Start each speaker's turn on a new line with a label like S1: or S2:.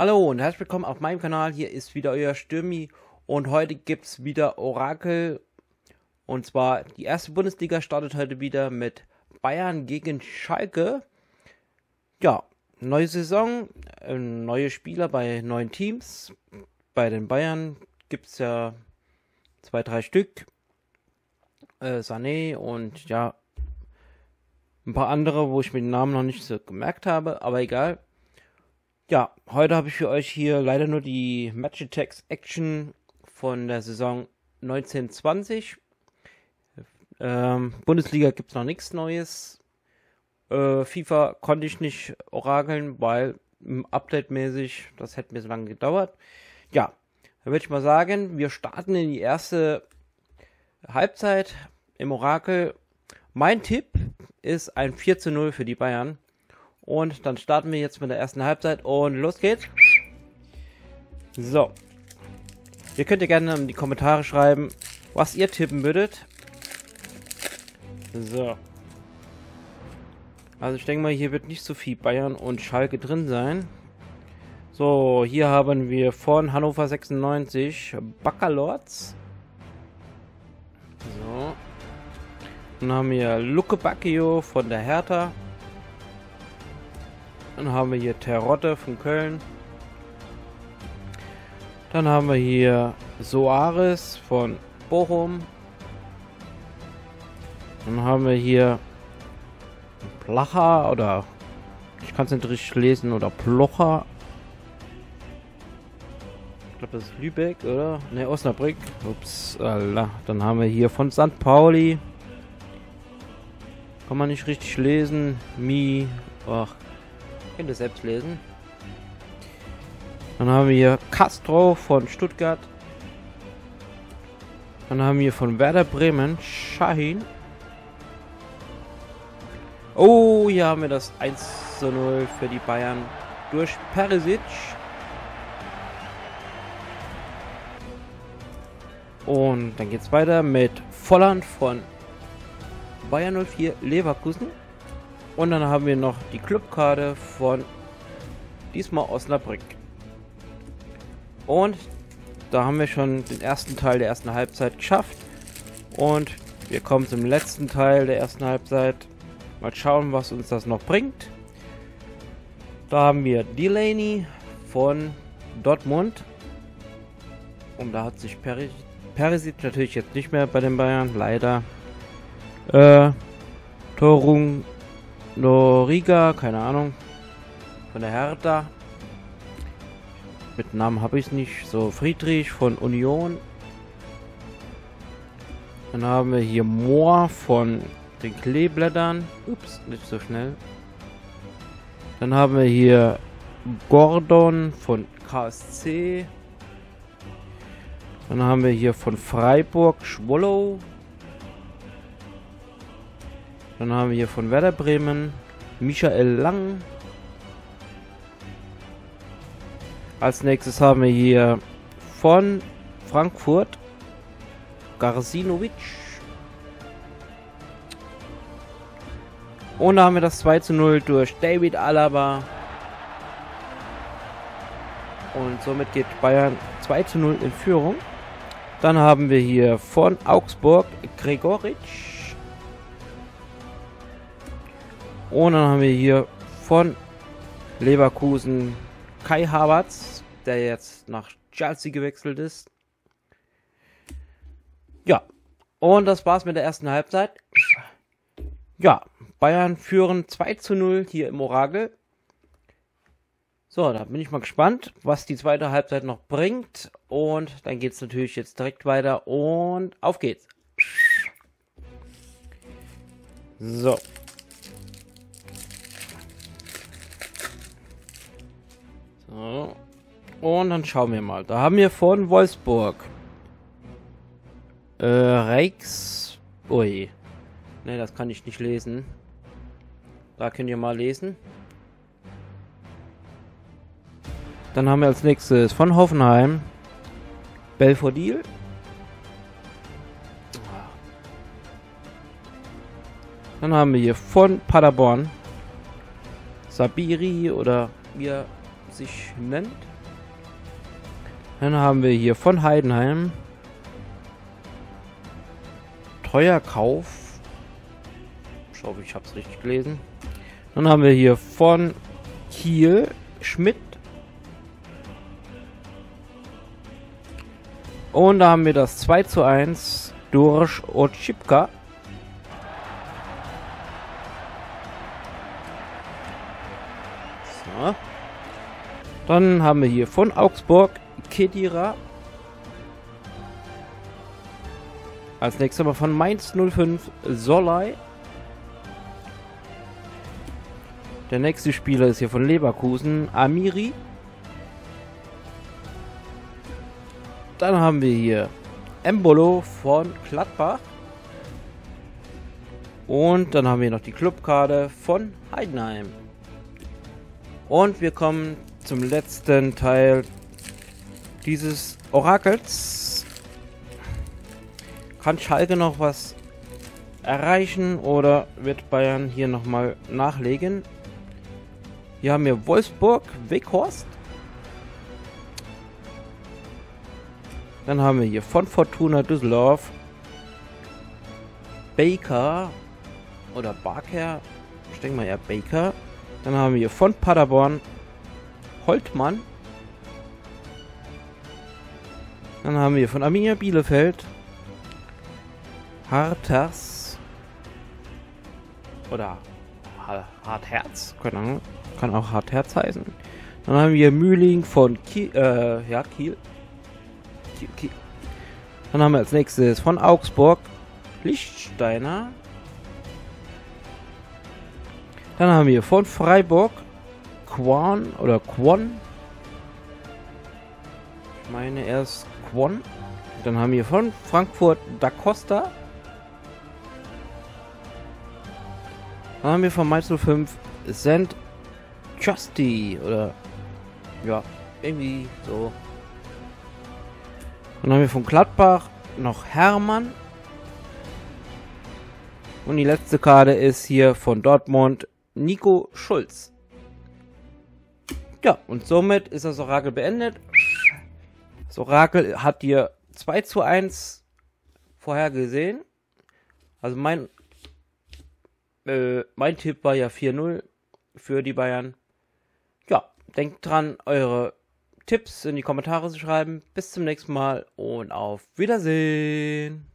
S1: Hallo und herzlich willkommen auf meinem Kanal. Hier ist wieder euer Stürmi und heute gibt es wieder Orakel. Und zwar die erste Bundesliga startet heute wieder mit Bayern gegen Schalke. Ja, neue Saison, äh, neue Spieler bei neuen Teams. Bei den Bayern gibt es ja zwei, drei Stück. Äh, Sané und ja, ein paar andere, wo ich mir den Namen noch nicht so gemerkt habe, aber egal. Ja, heute habe ich für euch hier leider nur die Match Attacks Action von der Saison 1920. Ähm, Bundesliga gibt es noch nichts Neues. Äh, FIFA konnte ich nicht orakeln, weil Update-mäßig, das hätte mir so lange gedauert. Ja, dann würde ich mal sagen, wir starten in die erste Halbzeit im Orakel. Mein Tipp ist ein 4 zu 0 für die Bayern. Und dann starten wir jetzt mit der ersten Halbzeit und los geht's. So. Ihr könnt ja gerne in die Kommentare schreiben, was ihr tippen würdet. So. Also ich denke mal, hier wird nicht so viel Bayern und Schalke drin sein. So, hier haben wir von Hannover 96 Baccalords. So. Dann haben wir Luke Bacchio von der Hertha. Dann haben wir hier Terrotte von Köln. Dann haben wir hier Soares von Bochum. Dann haben wir hier Placha oder ich kann es nicht richtig lesen oder Plocha. Ich glaube das ist Lübeck oder? Ne, Osnabrück. Ups, Allah. Dann haben wir hier von St. Pauli. Kann man nicht richtig lesen. Mi. Ach, Könnt ihr selbst lesen. Dann haben wir Castro von Stuttgart. Dann haben wir von Werder Bremen Shahin. Oh, hier haben wir das 1 zu 0 für die Bayern durch Perisic. Und dann geht es weiter mit Volland von Bayern 04 Leverkusen. Und dann haben wir noch die Clubkarte von diesmal Osnabrück. Und da haben wir schon den ersten Teil der ersten Halbzeit geschafft. Und wir kommen zum letzten Teil der ersten Halbzeit. Mal schauen, was uns das noch bringt. Da haben wir Delaney von Dortmund. Und da hat sich Perisic natürlich jetzt nicht mehr bei den Bayern, leider. Äh, Torung Noriga, keine Ahnung. Von der Hertha. Mit Namen habe ich es nicht. So, Friedrich von Union. Dann haben wir hier Moor von den Kleeblättern. Ups, nicht so schnell. Dann haben wir hier Gordon von KSC. Dann haben wir hier von Freiburg Schwollow. Dann haben wir hier von Werder Bremen Michael Lang. Als nächstes haben wir hier von Frankfurt Garsinovic. Und da haben wir das 2 zu 0 durch David Alaba. Und somit geht Bayern 2 zu 0 in Führung. Dann haben wir hier von Augsburg Gregoritsch. Und dann haben wir hier von Leverkusen Kai Havertz, der jetzt nach Chelsea gewechselt ist. Ja, und das war's mit der ersten Halbzeit. Ja, Bayern führen 2 zu 0 hier im Orakel. So, da bin ich mal gespannt, was die zweite Halbzeit noch bringt. Und dann geht's natürlich jetzt direkt weiter und auf geht's. So. So. Und dann schauen wir mal. Da haben wir von Wolfsburg. Äh, Rex. Ui. Ne, das kann ich nicht lesen. Da könnt ihr mal lesen. Dann haben wir als nächstes von Hoffenheim Belfodil. Dann haben wir hier von Paderborn Sabiri oder wir sich nennt. Dann haben wir hier von Heidenheim. Teuer Kauf. Ich hoffe, ich habe es richtig gelesen. Dann haben wir hier von Kiel Schmidt. Und da haben wir das 2 zu 1 durch Otschipka. Dann haben wir hier von Augsburg Kedira. Als nächstes aber von Mainz 05 Solai. Der nächste Spieler ist hier von Leverkusen Amiri. Dann haben wir hier Embolo von Gladbach. Und dann haben wir noch die Clubkarte von Heidenheim. Und wir kommen zum letzten Teil dieses Orakels. Kann Schalke noch was erreichen oder wird Bayern hier nochmal nachlegen? Hier haben wir Wolfsburg, Weghorst. Dann haben wir hier von Fortuna Düsseldorf Baker oder Barker. Ich denke mal ja Baker. Dann haben wir hier von Paderborn Holtmann. Dann haben wir von Arminia Bielefeld Harters oder Hartherz, keine kann auch Hartherz heißen. Dann haben wir Mühling von Kiel, äh, ja, Kiel. Kiel, Kiel. Dann haben wir als nächstes von Augsburg Lichtsteiner. Dann haben wir von Freiburg Quan oder Quan. Ich meine, er ist Quan. Dann haben wir von Frankfurt Da Costa. Dann haben wir von Mainz 05 Send Justy oder ja, irgendwie so. Dann haben wir von Gladbach noch Hermann. Und die letzte Karte ist hier von Dortmund Nico Schulz. Ja, und somit ist das Orakel beendet. Das Orakel hat hier 2 zu 1 vorhergesehen. Also mein, äh, mein Tipp war ja 4-0 für die Bayern. Ja, denkt dran, eure Tipps in die Kommentare zu schreiben. Bis zum nächsten Mal und auf Wiedersehen.